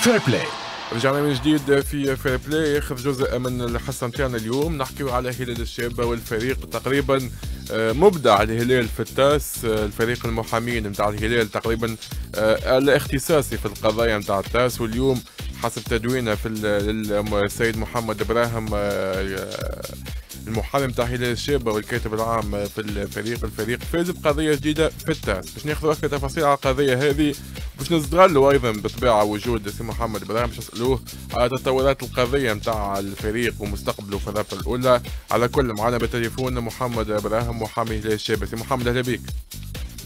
Fair Play رجعنا من جديد في Fair Play ياخذ جزء من الحصه نتاعنا اليوم. نحكيو على هلال الشابه والفريق تقريبا آه، مبدع الهلال في ال TAS آه، الفريق المحامين نتاع الهلال تقريبا آه، الاختصاصي في القضايا نتاع ال TAS. واليوم حسب تدوينه في السيد محمد براهم المحامي نتاع هلال الشابة والكاتب العام في الفريق. الفريق فاز بقضية جديدة في ال TAS باش ناخذ أكثر تفاصيل على القضية هذه باش نستغلوا أيضا بالطبيعة وجود سي محمد براهم باش نسألوه على تطورات القضية نتاع الفريق ومستقبله في الرابطة الأولى. على كل معنا بالتليفون محمد براهم محامي هلال الشابة سي محمد أهلا بك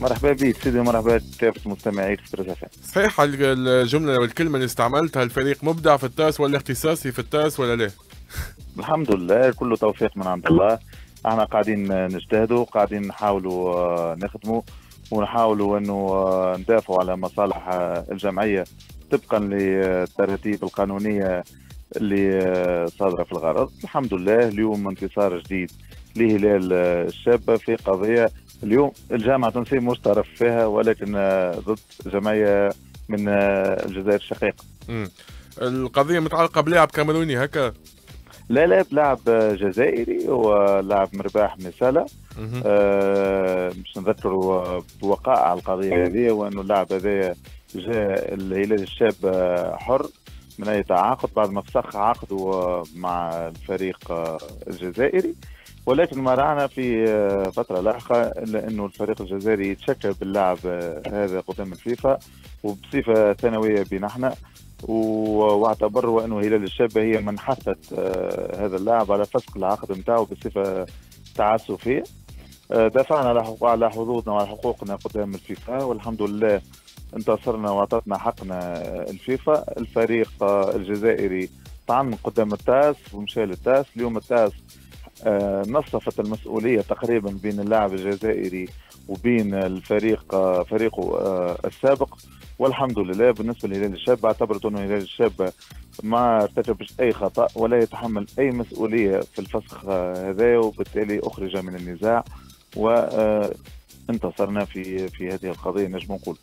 مرحبا بك سيدي مرحبا كافة مستمعيك في صحيح الجملة والكلمة اللي استعملتها الفريق مبدع في ال TAS ولا اختصاصي في ال TAS ولا لا؟ الحمد لله كله توفيق من عند الله. إحنا قاعدين نجتهدوا قاعدين نحاولوا آه، نخدموا ونحاولوا انه آه، ندافعوا على مصالح آه، الجمعية طبقا للتراتيب القانونية اللي صادرة في الغرض. الحمد لله اليوم انتصار جديد لهلال الشابه في قضية اليوم الجامعة التونسيه مش طرف فيها ولكن ضد جمعية من الجزائر الشقيقة. القضية متعلقة بلاعب كاميروني هكا. لا لا بلاعب جزائري هو لاعب مرباح مثالة آه باش نذكروا بوقائع القضية هذه وأنه اللاعب هذا جاء الهلال الشاب حر من أي تعاقد بعد ما فسخ عقده مع الفريق الجزائري. ولكن ما رأنا في فترة لاحقة إلا أنه الفريق الجزائري يتشكى باللاعب هذا قدام الفيفا وبصفة ثانوية بنا إحنا. واعتبروا إنه هلال الشابة هي من حثت آه، هذا اللاعب على فسخ العقد نتاعو بصفة تعسفية. آه، دافعنا على حظوظنا وعلى حقوقنا قدام الفيفا والحمد لله انتصرنا وأعطتنا حقنا الفيفا. الفريق الجزائري طعن قدام ال TAS ومشى لل TAS. اليوم ال TAS آه، نصفت المسؤولية تقريبا بين اللاعب الجزائري وبين الفريق فريقه السابق والحمد لله بالنسبة لهلال الشابة اعتبرت أنه هلال الشابة ما ارتكبش أي خطأ ولا يتحمل أي مسؤولية في الفسخ هذا وبالتالي أخرج من النزاع وانتصرنا في في هذه القضية نجم نقول.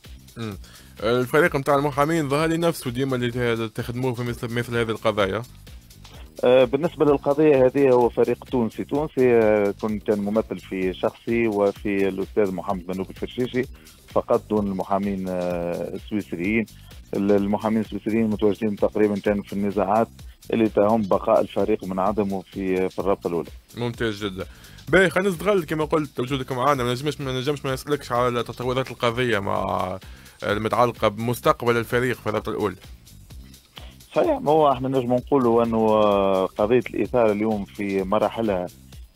الفريق نتاع المحامين ظهر لي نفسه ديما اللي تخدموه في مثل مثل هذه القضايا. آه، بالنسبة للقضية هذه هو فريق تونسي تونسي آه، كنت ممثل في شخصي وفي الأستاذ محمد بنوب الفرشيشي فقط دون المحامين آه، السويسريين المحامين السويسريين متواجدين تقريبا كانوا في النزاعات اللي تهم بقاء الفريق من عدمه في في الرابطة الأولى. ممتاز جدا. باهي خلينا نستغل كما قلت وجودك معنا ما نجمش ما نجمش ما نسألكش على تطورات القضية مع المتعلقة بمستقبل الفريق في الرابطة الأولى. صحيح ما هو إحنا نجم نقولوا انه آه، قضية الاثاره اليوم في مراحلها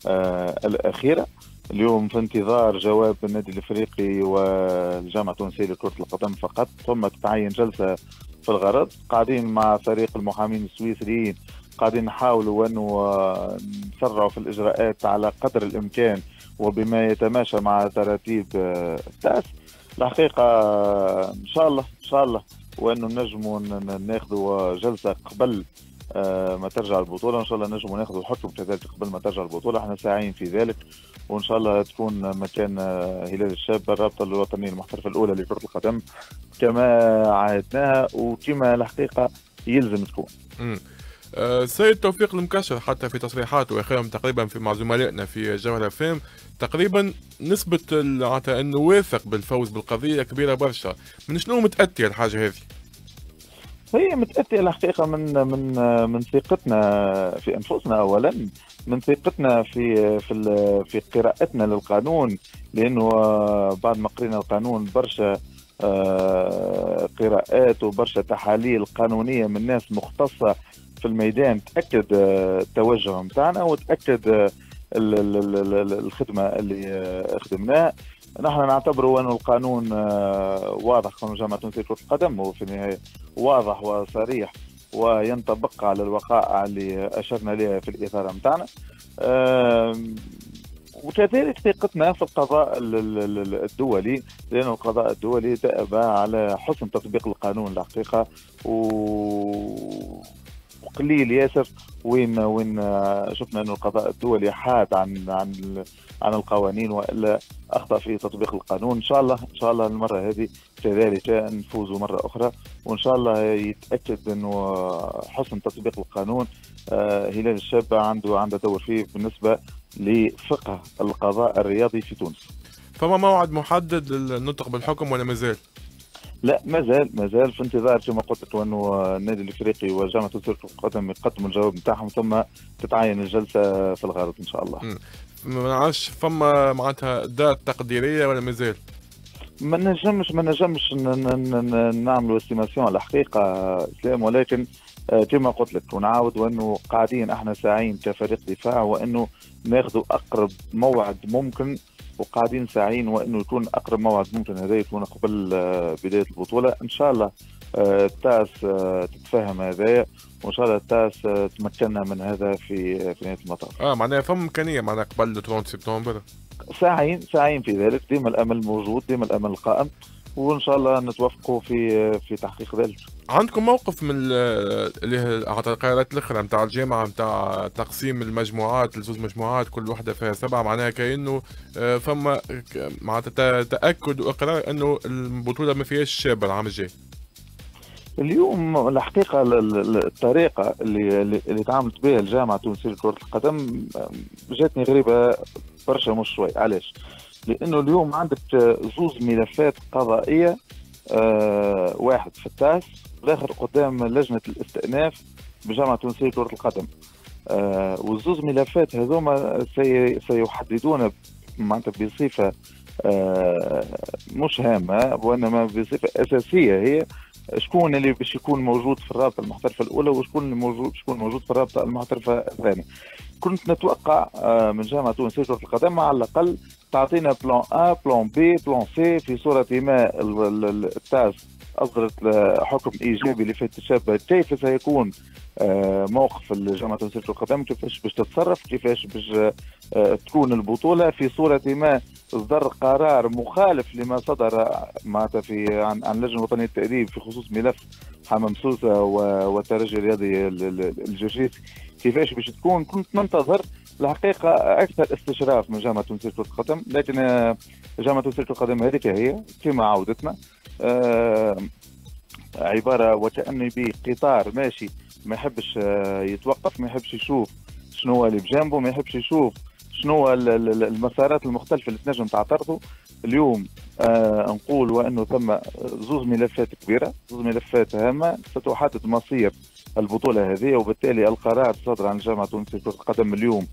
آه الأخيرة. اليوم في انتظار جواب النادي الإفريقي والجامعة التونسية لكرة القدم فقط. ثم تتعين جلسة في الغرض. قاعدين مع فريق المحامين السويسريين. قاعدين نحاولوا أنه آه، نسرعوا في الإجراءات على قدر الإمكان وبما يتماشى مع تراتيب التأس. الحقيقة إن شاء الله إن شاء الله وأنه نجموا ناخذوا جلسة قبل آه، ما ترجع البطولة. إن شاء الله نجموا ناخذوا الحكم كذلك قبل ما ترجع البطولة. إحنا ساعين في ذلك. وإن شاء الله تكون مكان آه، هلال الشاب الرابطة الوطنية المحترفة الأولى لكره القدم كما عهدناها وكما الحقيقة يلزم تكون. السيد آه، توفيق المكشر حتى في تصريحاته واخرهم تقريبا في مع زملائنا في جوهر فيم تقريبا نسبة إنه واثق بالفوز بالقضية كبيرة برشا من شنو متأتي الحاجة هذه؟ هي متأتية الحقيقة من من من ثقتنا في أنفسنا أولا من ثقتنا في في في قراءتنا للقانون لأنه بعد ما قرينا القانون برشا آه، قراءات وبرشا تحاليل قانونية من ناس مختصة في الميدان تأكد التوجه نتاعنا وتأكد الخدمة اللي خدمناها نحن نعتبر أن القانون آه، واضح قانون جامعة تونسية كرة القدم هو في النهاية واضح وصريح وينطبق على الوقائع اللي أشرنا لها في الإثارة متاعنا. وكذلك ثقتنا في القضاء الدولي لأن القضاء الدولي دأب على حسن تطبيق القانون الحقيقة. و قليل ياسر وين وين شفنا إنه القضاء الدولي حاد عن عن عن القوانين وإلا أخطأ في تطبيق القانون إن شاء الله إن شاء الله المرة هذه كذلك نفوز مرة أخرى وإن شاء الله يتأكد إنه حسن تطبيق القانون آه، هلال الشابه عنده عنده دور فيه بالنسبة لفقه القضاء الرياضي في تونس. فما موعد محدد للنطق بالحكم ولا مازال؟ لا ما زال ما زال في انتظار كما قلت لك أنه النادي الإفريقي وجامعة كره القدم يقدموا الجواب نتاعهم ثم تتعين الجلسة في الغرض إن شاء الله. ما نعرفش فما معناتها دات تقديرية ولا مازال؟ ما نجمش ما نجمش نعملوا estimation الحقيقة إسلام ولكن آه، كما قلت لك ونعاود وأنه قاعدين إحنا ساعين كفريق دفاع وأنه ناخذوا أقرب موعد ممكن وقاعدين ساعين وإنه يكون أقرب موعد ممكن هذا يكون قبل آه، بداية البطولة. إن شاء الله ال TAS آه، تتفهم هذايا وإن شاء الله ال TAS تمكننا من هذا في في نهاية المطاف. آه معناها فما إمكانية معناها قبل 30 سبتمبر. ساعين ساعين في ذلك. ديما الأمل موجود ديما الأمل قائم وإن شاء الله نتوفقوا في في تحقيق ذلك. عندكم موقف من اللي على القرارات الأخرى نتاع الجامعة نتاع تقسيم المجموعات لزوج مجموعات كل واحدة فيها سبعة معناها كأنه آه، فما معناتها تأكد وإقرار إنه البطولة ما فيهاش شابة العام الجاي. اليوم الحقيقة الطريقة اللي اللي تعاملت بها الجامعة التونسية لكرة القدم جاتني غريبة برشا مش شوي علاش؟ لأنه اليوم عندك زوز ملفات قضائية آه واحد في التاس والآخر قدام لجنة الاستئناف بجامعة التونسية لكرة القدم. آه والزوز ملفات هذوما سي سيحددون معناتها بصفة آه مش هامة وإنما بصفة أساسية هي شكون اللي باش يكون موجود في الرابطة المحترفة الأولى وشكون اللي موجود شكون موجود في الرابطة المحترفة الثانية. كنت نتوقع آه، من جامعة تونس كرة القدم على الأقل تعطينا plan A plan B plan C في صورة ما ال TAS اصدرت حكم إيجابي لفتح الشابه كيف سيكون آه، موقف الجامعة التونسيه لكره القدم كيفاش باش تتصرف؟ كيفاش باش آه، تكون البطولة؟ في صورة ما اصدر قرار مخالف لما صدر معناتها في عن عن اللجنة الوطنية للتأديب في خصوص ملف حمام سوسة والترجي الرياضي الجوجيتي كيفاش باش تكون؟ كنت ننتظر الحقيقة أكثر استشراف من جامعة تونسيه كره القدم لكن آه، جامعة تونسيه كره القدم هذيك هي كما عودتنا آه، عبارة وكاني بقطار ماشي ما يحبش آه، يتوقف ما يحبش يشوف شنو اللي بجانبه ما يحبش يشوف شنو المسارات المختلفة اللي تنجم تعترضه. اليوم آه نقول وأنه ثم زوز ملفات كبيرة زوز ملفات هامة ستحدد مصير البطولة هذه وبالتالي القرار صدر عن جامعة تونس لكره القدم اليوم.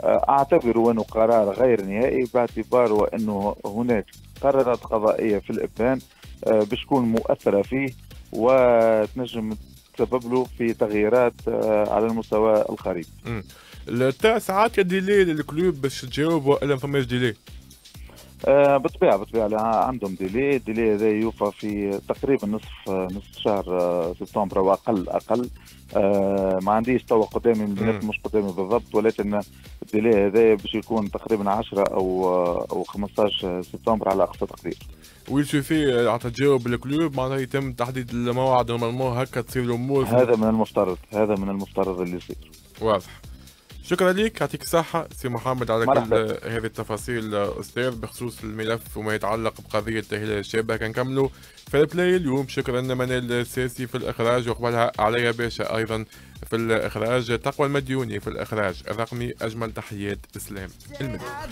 آه اعتبره انه قرار غير نهائي باعتباره انه هناك قرارات قضائية في الإبان آه باش تكون مؤثرة فيه وتنجم تسبب له في تغييرات آه على المستوى الخارجي. ال TAS عطات délai لل club باش تجاوب وإلا ما فماش délai؟ آه بالطبيعه بالطبيعه عندهم délai. délai هذا يوفى في تقريبا نصف نصف شهر آه، سبتمبر أو أقل أقل. آه ما عنديش توا قدامي مش قدامي بالضبط ولكن ال délai هذا باش يكون تقريبا 10 أو آه، أو 15 سبتمبر على أقصى تقدير. ويل في على تجاوب ال club معناها يتم تحديد الموعد normalement هكا تصير الأمور. هذا من المفترض هذا من المفترض اللي يصير. واضح. شكرا لك يعطيك الصحة. سي محمد على مرحبا. كل هذه التفاصيل أستاذ. بخصوص الملف وما يتعلق بقضية تأهيل الشابة كنكملوا في البلاي اليوم. شكرا لمنال الساسي في الإخراج وقبلها عليا باشا أيضا في الإخراج. تقوى المديوني في الإخراج الرقمي أجمل تحيات إسلام المدينة.